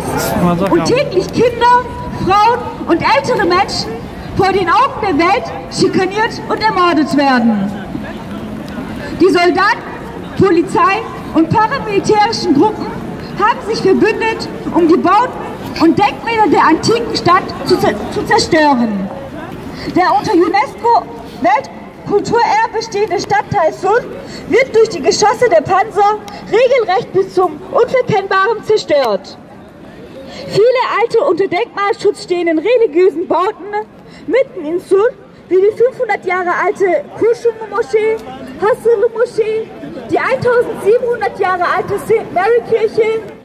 Ost und täglich Kinder, Frauen und ältere Menschen vor den Augen der Welt schikaniert und ermordet werden. Die Soldaten, Polizei und paramilitärischen Gruppen haben sich verbündet, um die Bauten und Denkmäler der antiken Stadt zu, zu zerstören. Der unter UNESCO Weltkulturerbe stehende Stadtteil Sulm wird durch die Geschosse der Panzer regelrecht bis zum Unverkennbaren zerstört. Viele alte unter Denkmalschutz stehenden religiösen Bauten mitten in Sulm, wie die 500 Jahre alte Kurschum-Moschee, Hasselu-Moschee, die 1700 Jahre alte St. Mary-Kirche,